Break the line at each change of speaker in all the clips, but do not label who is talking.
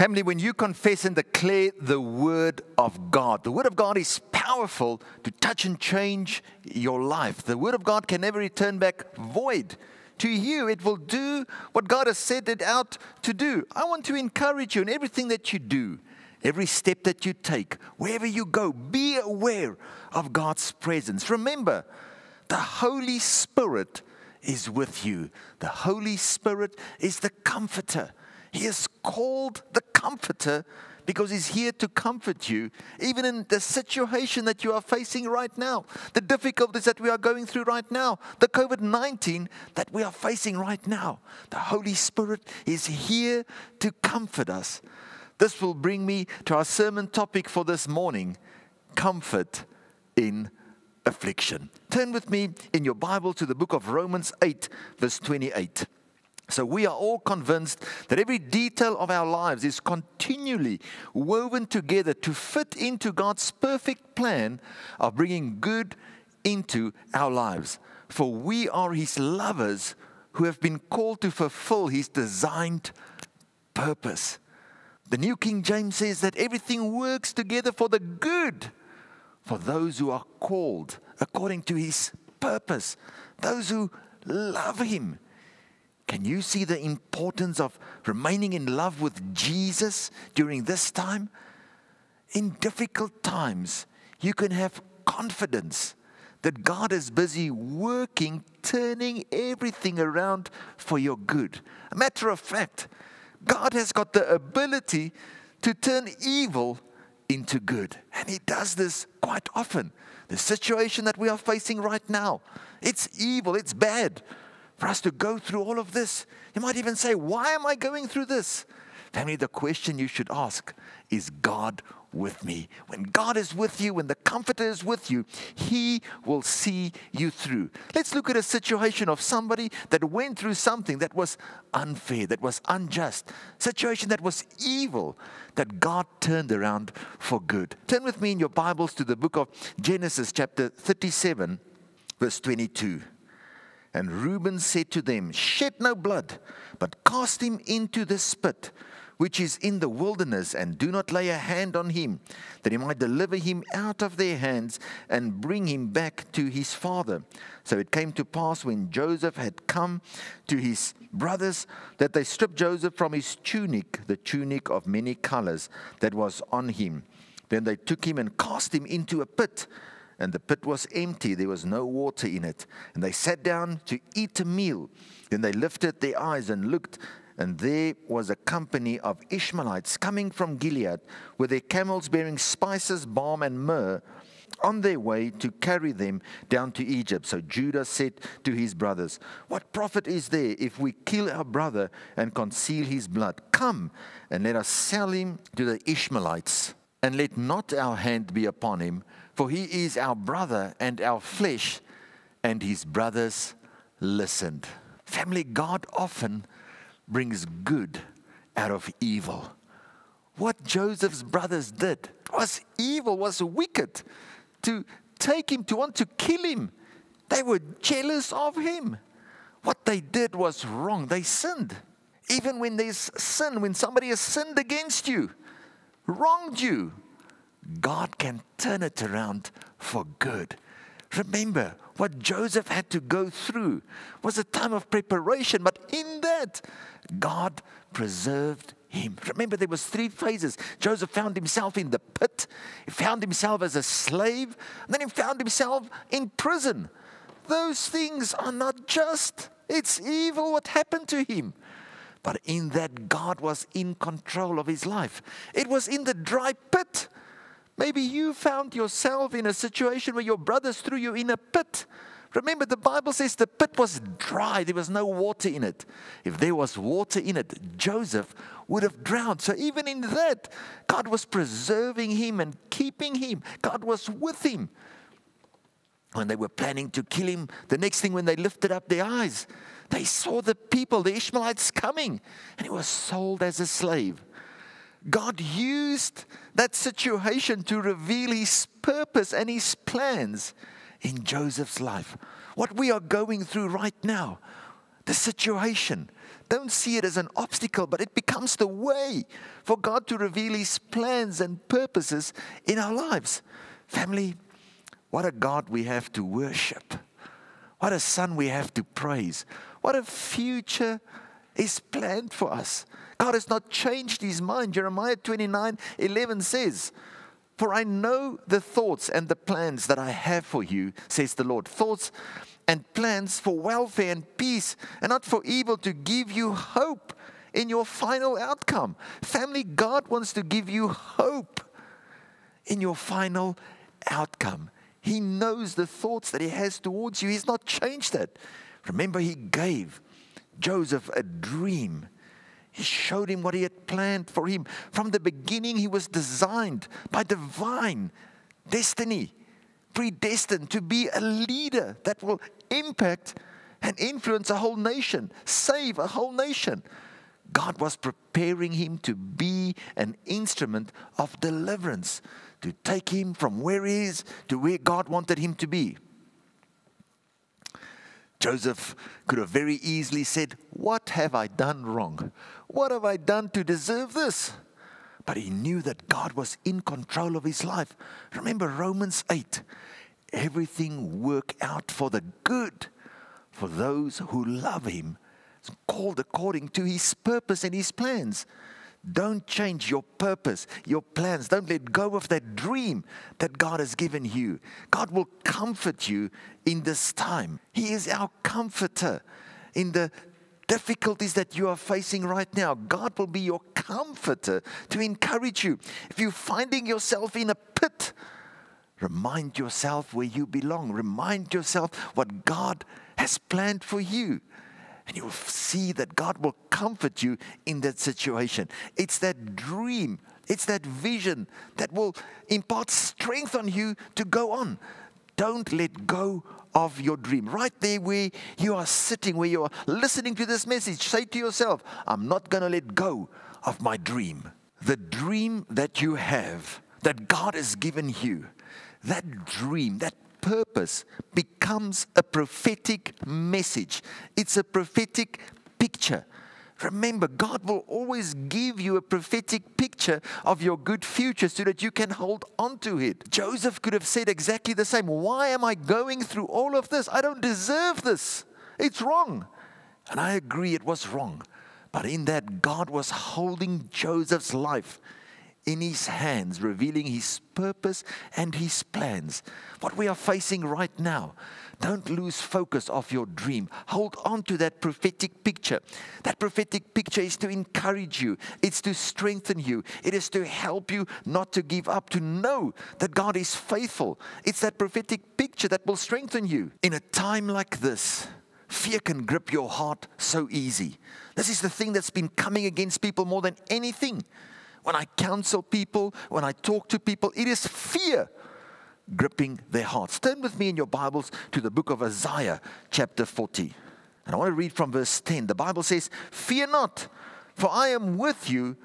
Family, when you confess and declare the Word of God, the Word of God is powerful to touch and change your life. The Word of God can never return back void. To you, it will do what God has set it out to do. I want to encourage you in everything that you do, every step that you take, wherever you go, be aware of God's presence. Remember, the Holy Spirit is with you. The Holy Spirit is the comforter. He is called the Comforter because He's here to comfort you, even in the situation that you are facing right now, the difficulties that we are going through right now, the COVID 19 that we are facing right now. The Holy Spirit is here to comfort us. This will bring me to our sermon topic for this morning comfort in affliction. Turn with me in your Bible to the book of Romans 8, verse 28. So we are all convinced that every detail of our lives is continually woven together to fit into God's perfect plan of bringing good into our lives. For we are His lovers who have been called to fulfill His designed purpose. The New King James says that everything works together for the good for those who are called according to His purpose, those who love Him can you see the importance of remaining in love with Jesus during this time? In difficult times, you can have confidence that God is busy working, turning everything around for your good. A matter of fact, God has got the ability to turn evil into good. And He does this quite often. The situation that we are facing right now, it's evil, it's bad for us to go through all of this. You might even say, Why am I going through this? Family, the question you should ask is God with me? When God is with you, when the Comforter is with you, He will see you through. Let's look at a situation of somebody that went through something that was unfair, that was unjust, situation that was evil, that God turned around for good. Turn with me in your Bibles to the book of Genesis, chapter 37, verse 22. And Reuben said to them, Shed no blood, but cast him into the spit, which is in the wilderness, and do not lay a hand on him, that he might deliver him out of their hands and bring him back to his father. So it came to pass when Joseph had come to his brothers that they stripped Joseph from his tunic, the tunic of many colors that was on him. Then they took him and cast him into a pit and the pit was empty, there was no water in it. And they sat down to eat a meal. Then they lifted their eyes and looked, and there was a company of Ishmaelites coming from Gilead with their camels bearing spices, balm, and myrrh on their way to carry them down to Egypt. So Judah said to his brothers, What profit is there if we kill our brother and conceal his blood? Come and let us sell him to the Ishmaelites, and let not our hand be upon him for he is our brother and our flesh. And his brothers listened. Family, God often brings good out of evil. What Joseph's brothers did was evil, was wicked. To take him, to want to kill him, they were jealous of him. What they did was wrong. They sinned. Even when there's sin, when somebody has sinned against you, wronged you, God can turn it around for good. Remember, what Joseph had to go through was a time of preparation, but in that, God preserved him. Remember, there was three phases. Joseph found himself in the pit, he found himself as a slave, and then he found himself in prison. Those things are not just. It's evil what happened to him. But in that, God was in control of his life. It was in the dry pit Maybe you found yourself in a situation where your brothers threw you in a pit. Remember, the Bible says the pit was dry, there was no water in it. If there was water in it, Joseph would have drowned. So, even in that, God was preserving him and keeping him, God was with him. When they were planning to kill him, the next thing when they lifted up their eyes, they saw the people, the Ishmaelites, coming, and he was sold as a slave. God used that situation to reveal his purpose and his plans in Joseph's life. What we are going through right now, the situation, don't see it as an obstacle, but it becomes the way for God to reveal His plans and purposes in our lives. Family, what a God we have to worship. What a Son we have to praise. What a future is planned for us. God has not changed His mind. Jeremiah 29 11 says, For I know the thoughts and the plans that I have for you, says the Lord. Thoughts and plans for welfare and peace, and not for evil, to give you hope in your final outcome. Family, God wants to give you hope in your final outcome. He knows the thoughts that He has towards you. He's not changed that. Remember, He gave Joseph a dream. He showed him what He had planned for him. From the beginning, he was designed by divine destiny, predestined to be a leader that will impact and influence a whole nation, save a whole nation. God was preparing him to be an instrument of deliverance, to take him from where he is to where God wanted him to be. Joseph could have very easily said, What have I done wrong? What have I done to deserve this? But he knew that God was in control of his life. Remember Romans 8 everything work out for the good for those who love him, it's called according to his purpose and his plans. Don't change your purpose, your plans. Don't let go of that dream that God has given you. God will comfort you in this time. He is our comforter in the difficulties that you are facing right now. God will be your comforter to encourage you. If you're finding yourself in a pit, Remind yourself where you belong. Remind yourself what God has planned for you. And you will see that God will comfort you in that situation. It's that dream, it's that vision that will impart strength on you to go on. Don't let go of your dream. Right there where you are sitting, where you are listening to this message, say to yourself, I'm not going to let go of my dream. The dream that you have, that God has given you, that dream, that purpose becomes a prophetic message. It's a prophetic picture. Remember, God will always give you a prophetic picture of your good future so that you can hold on to it. Joseph could have said exactly the same. Why am I going through all of this? I don't deserve this. It's wrong. And I agree it was wrong. But in that, God was holding Joseph's life in his hands, revealing his purpose and his plans. What we are facing right now. Don't lose focus of your dream. Hold on to that prophetic picture. That prophetic picture is to encourage you, it's to strengthen you, it is to help you not to give up, to know that God is faithful. It's that prophetic picture that will strengthen you. In a time like this, fear can grip your heart so easy. This is the thing that's been coming against people more than anything when I counsel people, when I talk to people, it is fear gripping their hearts. Turn with me in your Bibles to the book of Isaiah, chapter 40. And I want to read from verse 10. The Bible says, Fear not, for I am with you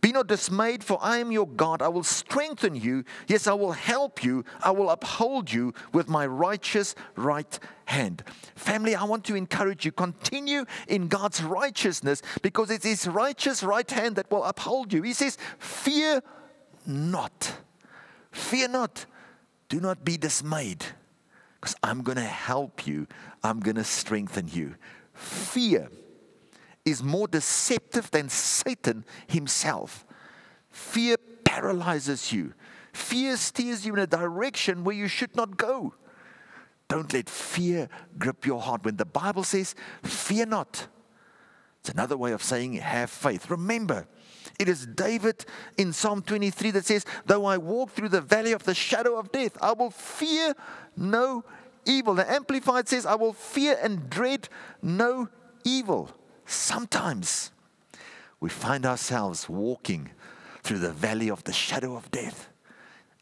be not dismayed, for I am your God. I will strengthen you. Yes, I will help you. I will uphold you with my righteous right hand. Family, I want to encourage you continue in God's righteousness because it's His righteous right hand that will uphold you. He says, Fear not. Fear not. Do not be dismayed because I'm going to help you. I'm going to strengthen you. Fear is more deceptive than Satan himself. Fear paralyzes you, fear steers you in a direction where you should not go. Don't let fear grip your heart. When the Bible says, fear not, it's another way of saying have faith. Remember, it is David in Psalm 23 that says, Though I walk through the valley of the shadow of death, I will fear no evil. The Amplified says, I will fear and dread no evil. Sometimes we find ourselves walking through the valley of the shadow of death.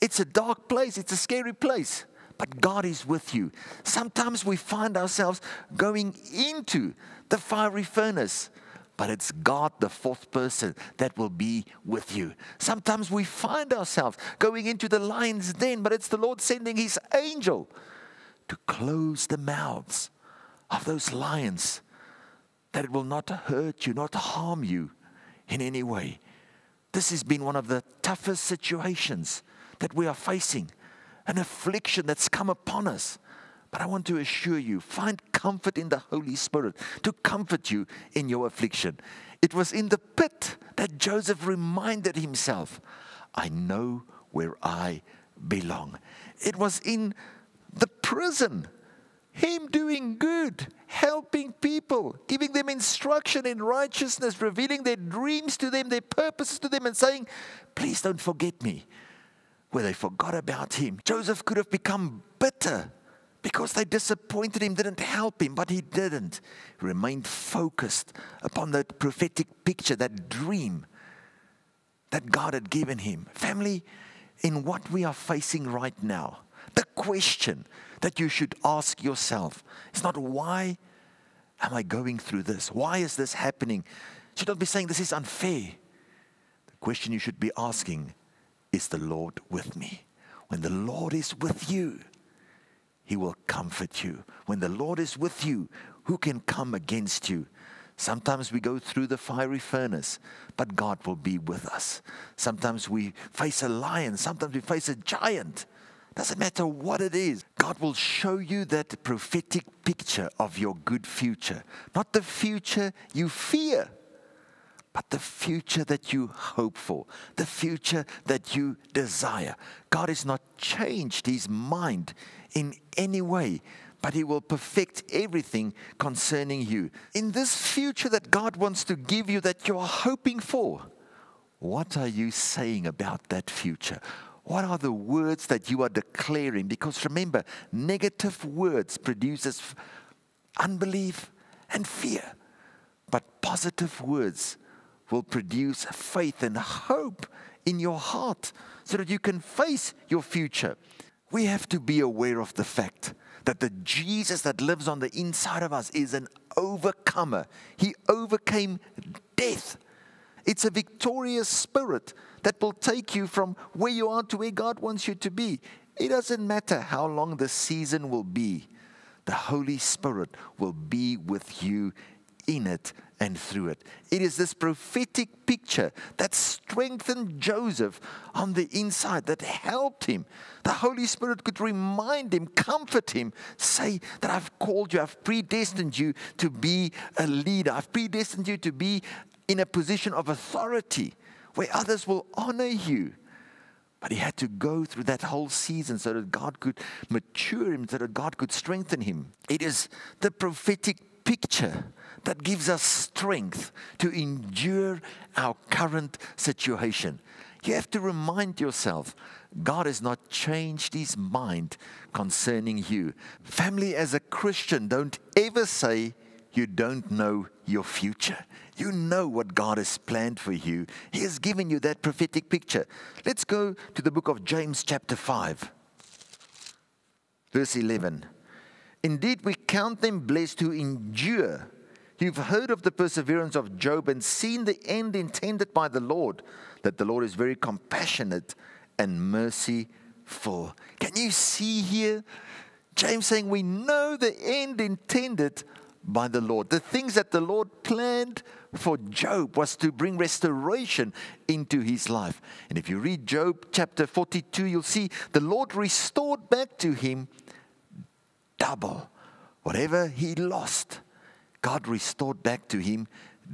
It's a dark place, it's a scary place, but God is with you. Sometimes we find ourselves going into the fiery furnace, but it's God, the fourth person, that will be with you. Sometimes we find ourselves going into the lion's den, but it's the Lord sending his angel to close the mouths of those lions that it will not hurt you, not harm you in any way. This has been one of the toughest situations that we are facing, an affliction that's come upon us. But I want to assure you, find comfort in the Holy Spirit to comfort you in your affliction. It was in the pit that Joseph reminded himself, I know where I belong. It was in the prison, him doing good, helping people, giving them instruction in righteousness, revealing their dreams to them, their purposes to them, and saying, Please don't forget me. Where they forgot about him. Joseph could have become bitter because they disappointed him, didn't help him, but he didn't. He remained focused upon that prophetic picture, that dream that God had given him. Family, in what we are facing right now, the question that you should ask yourself It's not why am I going through this? Why is this happening? You should not be saying this is unfair. The question you should be asking is the Lord with me? When the Lord is with you, he will comfort you. When the Lord is with you, who can come against you? Sometimes we go through the fiery furnace, but God will be with us. Sometimes we face a lion, sometimes we face a giant. Doesn't matter what it is, God will show you that prophetic picture of your good future. Not the future you fear, but the future that you hope for, the future that you desire. God has not changed his mind in any way, but He will perfect everything concerning you. In this future that God wants to give you, that you are hoping for, what are you saying about that future? What are the words that you are declaring? Because remember, negative words produces unbelief and fear. But positive words will produce faith and hope in your heart so that you can face your future we have to be aware of the fact that the Jesus that lives on the inside of us is an overcomer. He overcame death. It's a victorious spirit that will take you from where you are to where God wants you to be. It doesn't matter how long the season will be, the Holy Spirit will be with you in it and through it. It is this prophetic picture that strengthened Joseph on the inside, that helped him. The Holy Spirit could remind him, comfort him, say that I've called you, I've predestined you to be a leader, I've predestined you to be in a position of authority where others will honor you. But he had to go through that whole season so that God could mature him, so that God could strengthen him. It is the prophetic picture that gives us strength to endure our current situation. You have to remind yourself God has not changed his mind concerning you. Family, as a Christian, don't ever say you don't know your future. You know what God has planned for you. He has given you that prophetic picture. Let's go to the book of James, chapter 5, verse 11. Indeed, we count them blessed who endure You've heard of the perseverance of Job and seen the end intended by the Lord, that the Lord is very compassionate and merciful. Can you see here? James saying, We know the end intended by the Lord. The things that the Lord planned for Job was to bring restoration into his life. And if you read Job chapter 42, you'll see the Lord restored back to him double whatever he lost. God restored back to him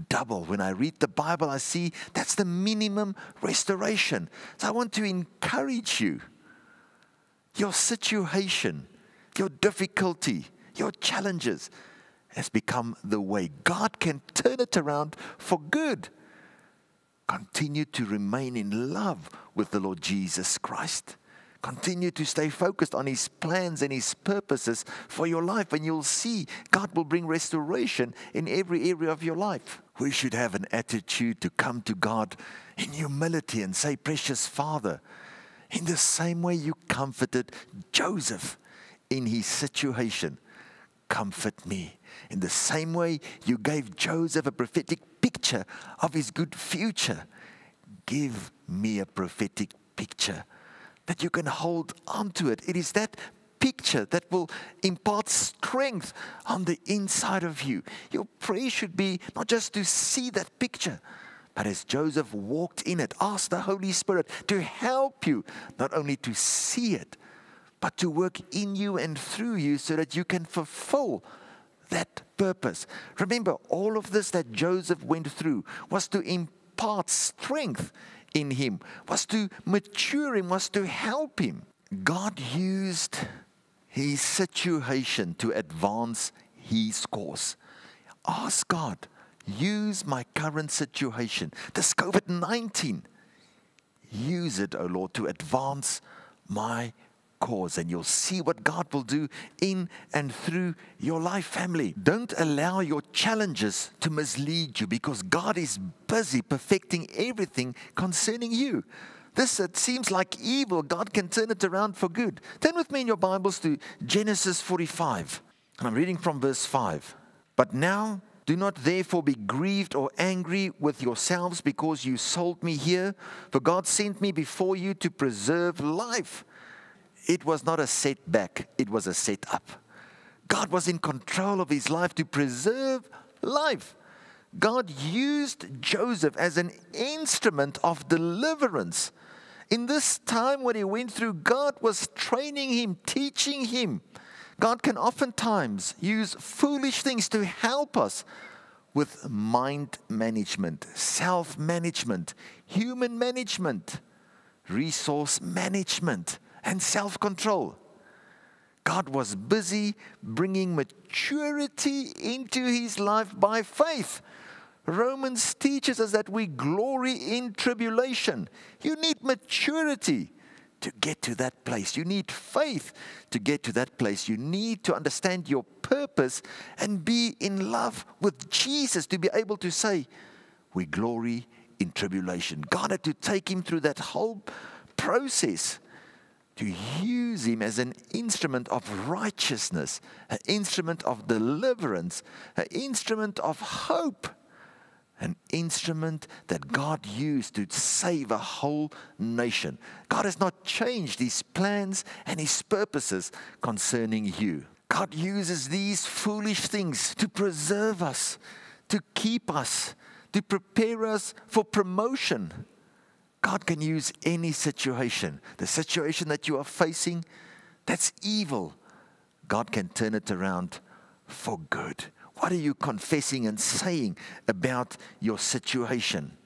double. When I read the Bible, I see that's the minimum restoration. So I want to encourage you. Your situation, your difficulty, your challenges has become the way. God can turn it around for good. Continue to remain in love with the Lord Jesus Christ. Continue to stay focused on His plans and His purposes for your life, and you'll see God will bring restoration in every area of your life. We should have an attitude to come to God in humility and say, Precious Father, in the same way you comforted Joseph in his situation, comfort me. In the same way you gave Joseph a prophetic picture of his good future, give me a prophetic picture that you can hold on to it. It is that picture that will impart strength on the inside of you. Your prayer should be not just to see that picture, but as Joseph walked in it, ask the Holy Spirit to help you not only to see it, but to work in you and through you so that you can fulfill that purpose. Remember, all of this that Joseph went through was to impart strength in him, was to mature him, was to help him. God used his situation to advance his cause. Ask God, use my current situation, this COVID 19. Use it, O oh Lord, to advance my cause, and you'll see what God will do in and through your life, family. Don't allow your challenges to mislead you because God is busy perfecting everything concerning you. This, it seems like evil, God can turn it around for good. Turn with me in your Bibles to Genesis 45. And I'm reading from verse 5. But now, do not therefore be grieved or angry with yourselves because you sold me here, for God sent me before you to preserve life it was not a setback, it was a setup. God was in control of his life to preserve life. God used Joseph as an instrument of deliverance. In this time when he went through, God was training him, teaching him. God can oftentimes use foolish things to help us with mind management, self management, human management, resource management and self control. God was busy bringing maturity into his life by faith. Romans teaches us that we glory in tribulation. You need maturity to get to that place. You need faith to get to that place. You need to understand your purpose and be in love with Jesus to be able to say, We glory in tribulation. God had to take him through that whole process to use him as an instrument of righteousness, an instrument of deliverance, an instrument of hope, an instrument that God used to save a whole nation. God has not changed his plans and his purposes concerning you. God uses these foolish things to preserve us, to keep us, to prepare us for promotion God can use any situation. The situation that you are facing, that's evil. God can turn it around for good. What are you confessing and saying about your situation?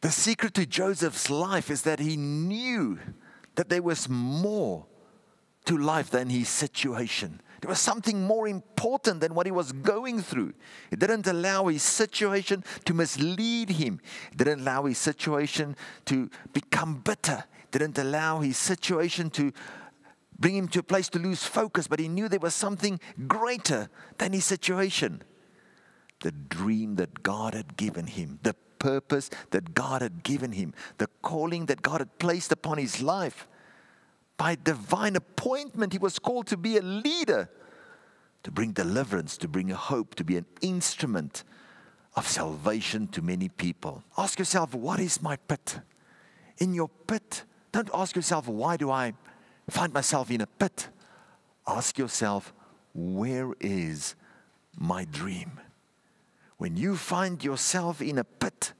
The secret to Joseph's life is that he knew that there was more to life than his situation. There was something more important than what he was going through. It didn't allow his situation to mislead him. It didn't allow his situation to become bitter. It didn't allow his situation to bring him to a place to lose focus, but he knew there was something greater than his situation. The dream that God had given him, the purpose that God had given him, the calling that God had placed upon his life by divine appointment, he was called to be a leader, to bring deliverance, to bring hope, to be an instrument of salvation to many people. Ask yourself, what is my pit? In your pit, don't ask yourself, why do I find myself in a pit? Ask yourself, where is my dream? When you find yourself in a pit,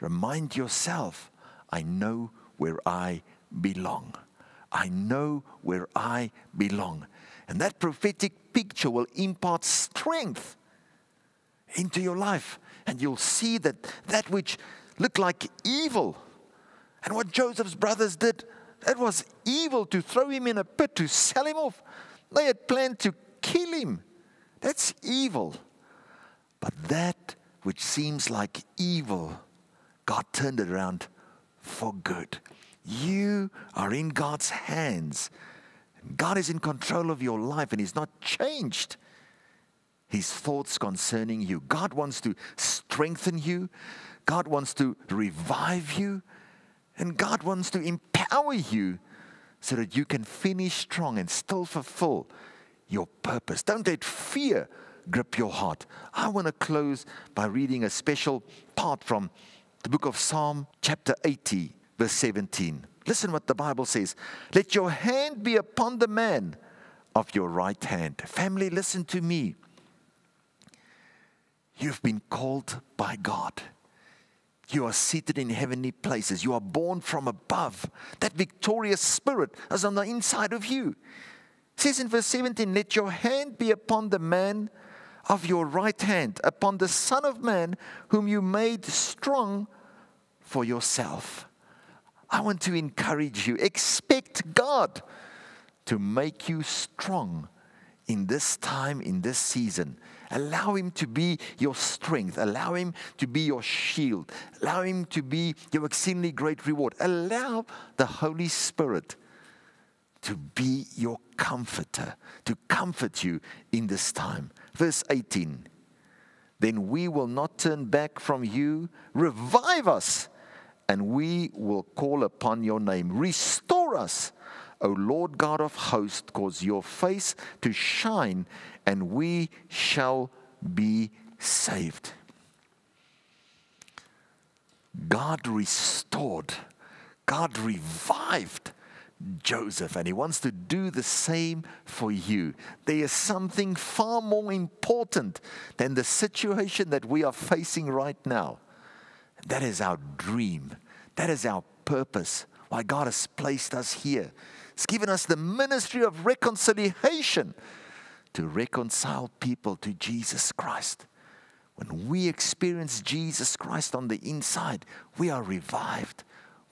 remind yourself, I know where I belong. I know where I belong. And that prophetic picture will impart strength into your life. And you'll see that that which looked like evil, and what Joseph's brothers did, it was evil to throw him in a pit, to sell him off. They had planned to kill him. That's evil. But that which seems like evil, God turned it around for good. You are in God's hands. God is in control of your life and He's not changed His thoughts concerning you. God wants to strengthen you, God wants to revive you, and God wants to empower you so that you can finish strong and still fulfill your purpose. Don't let fear grip your heart. I want to close by reading a special part from the book of Psalm, chapter 80 verse 17. Listen what the Bible says. Let your hand be upon the man of your right hand. Family, listen to me. You've been called by God. You are seated in heavenly places. You are born from above. That victorious spirit is on the inside of you. It says in verse 17, Let your hand be upon the man of your right hand, upon the Son of Man, whom you made strong for yourself. I want to encourage you. Expect God to make you strong in this time, in this season. Allow Him to be your strength. Allow Him to be your shield. Allow Him to be your exceedingly great reward. Allow the Holy Spirit to be your comforter, to comfort you in this time. Verse 18 Then we will not turn back from you. Revive us, and we will call upon your name. Restore us, O Lord God of hosts, cause your face to shine and we shall be saved. God restored, God revived Joseph, and he wants to do the same for you. There is something far more important than the situation that we are facing right now. That is our dream, that is our purpose, why God has placed us here. He's given us the ministry of reconciliation to reconcile people to Jesus Christ. When we experience Jesus Christ on the inside, we are revived,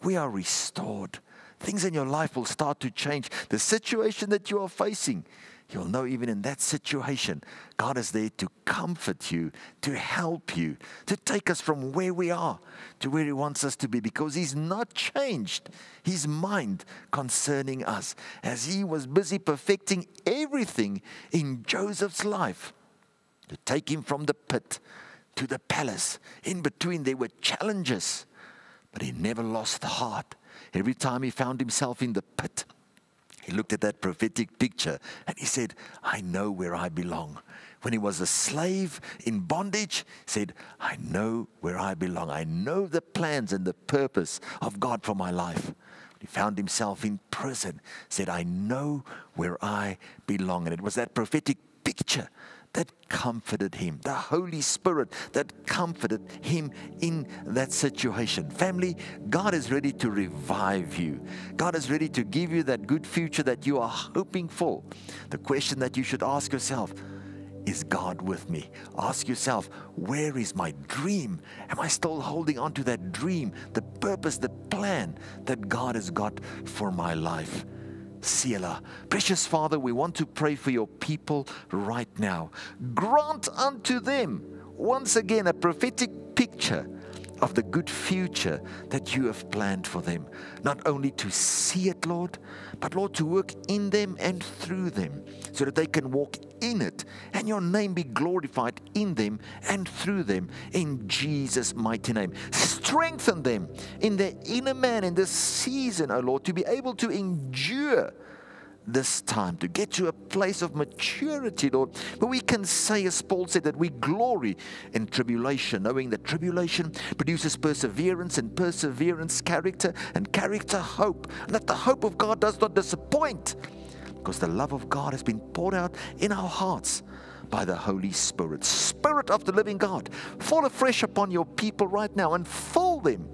we are restored. Things in your life will start to change. The situation that you are facing, you'll know even in that situation, God is there to comfort you, to help you, to take us from where we are to where He wants us to be because He's not changed His mind concerning us as He was busy perfecting everything in Joseph's life to take him from the pit to the palace. In between, there were challenges, but he never lost heart. Every time he found himself in the pit, he looked at that prophetic picture and he said, I know where I belong. When he was a slave in bondage, he said, I know where I belong. I know the plans and the purpose of God for my life. He found himself in prison, said, I know where I belong. And it was that prophetic picture that comforted him, the Holy Spirit that comforted him in that situation. Family, God is ready to revive you. God is ready to give you that good future that you are hoping for. The question that you should ask yourself is God with me? Ask yourself, where is my dream? Am I still holding on to that dream, the purpose, the plan that God has got for my life? Selah. Precious Father, we want to pray for your people right now. Grant unto them once again a prophetic picture of the good future that you have planned for them. Not only to see it, Lord, but Lord, to work in them and through them so that they can walk in it and your name be glorified in them and through them in Jesus' mighty name. Strengthen them in their inner man in this season, O Lord, to be able to endure this time, to get to a place of maturity, Lord, where we can say, as Paul said, that we glory in tribulation, knowing that tribulation produces perseverance, and perseverance, character, and character, hope, and that the hope of God does not disappoint, because the love of God has been poured out in our hearts by the Holy Spirit. Spirit of the living God, fall afresh upon your people right now and fill them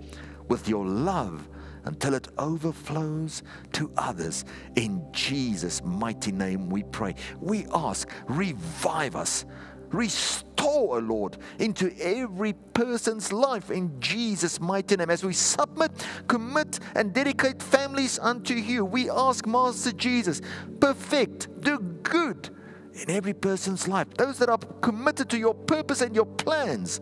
with your love until it overflows to others. In Jesus' mighty name we pray. We ask, revive us. Restore, O Lord, into every person's life in Jesus' mighty name. As we submit, commit, and dedicate families unto you, we ask, Master Jesus, perfect, do good in every person's life. Those that are committed to your purpose and your plans.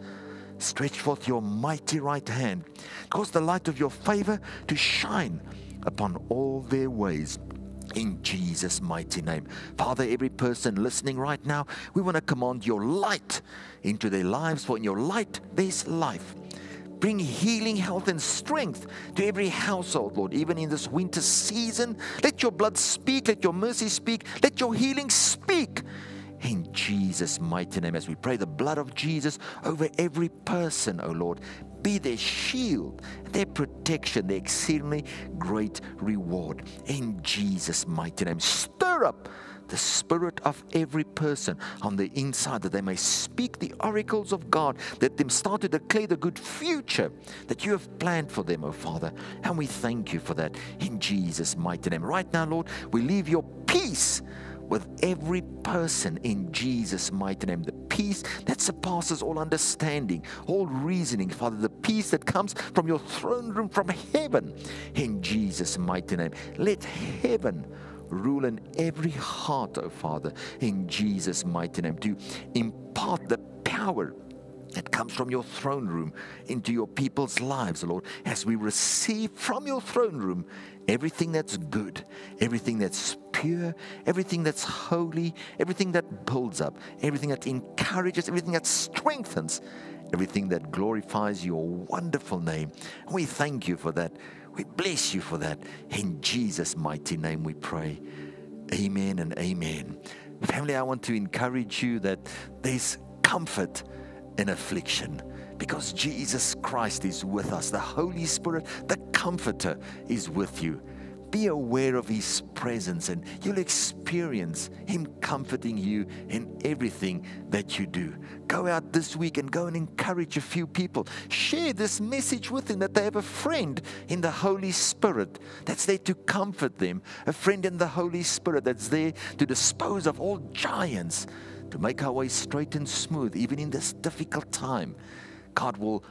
Stretch forth your mighty right hand. Cause the light of your favor to shine upon all their ways. In Jesus' mighty name. Father, every person listening right now, we want to command your light into their lives, for in your light there's life. Bring healing, health, and strength to every household, Lord, even in this winter season. Let your blood speak, let your mercy speak, let your healing speak in Jesus' mighty name. As we pray the blood of Jesus over every person, O oh Lord, be their shield, their protection, their exceedingly great reward. In Jesus' mighty name. Stir up the spirit of every person on the inside, that they may speak the oracles of God, that them start to declare the good future that you have planned for them, oh Father. And we thank you for that in Jesus' mighty name. Right now, Lord, we leave your peace with every person in Jesus' mighty name. The peace that surpasses all understanding, all reasoning, Father. The peace that comes from your throne room from heaven in Jesus' mighty name. Let heaven rule in every heart, oh Father, in Jesus' mighty name, to impart the power that comes from your throne room into your people's lives, Lord, as we receive from your throne room everything that's good, everything that's pure, everything that's holy, everything that builds up, everything that encourages, everything that strengthens, everything that glorifies your wonderful name. we thank you for that. We bless you for that. In Jesus' mighty name we pray. Amen and amen. Family, I want to encourage you that there's comfort in affliction because Jesus Christ is with us. The Holy Spirit, the Comforter, is with you. Be aware of His presence and you'll experience Him comforting you in everything that you do. Go out this week and go and encourage a few people. Share this message with them that they have a friend in the Holy Spirit that's there to comfort them, a friend in the Holy Spirit that's there to dispose of all giants to make our way straight and smooth, even in this difficult time. God will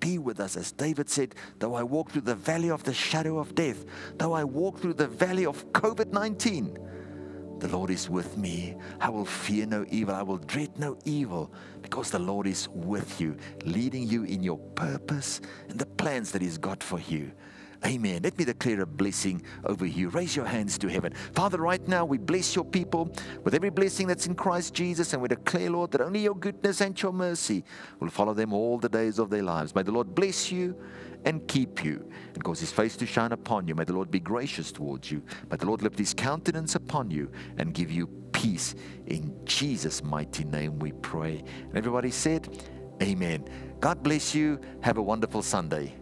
be with us. As David said, though I walk through the valley of the shadow of death, though I walk through the valley of COVID 19, the Lord is with me. I will fear no evil. I will dread no evil because the Lord is with you, leading you in your purpose and the plans that He's got for you. Amen. Let me declare a blessing over you. Raise your hands to heaven. Father, right now we bless your people with every blessing that's in Christ Jesus, and we declare, Lord, that only your goodness and your mercy will follow them all the days of their lives. May the Lord bless you and keep you and cause his face to shine upon you. May the Lord be gracious towards you. May the Lord lift his countenance upon you and give you peace. In Jesus' mighty name we pray. And everybody said, Amen. God bless you. Have a wonderful Sunday.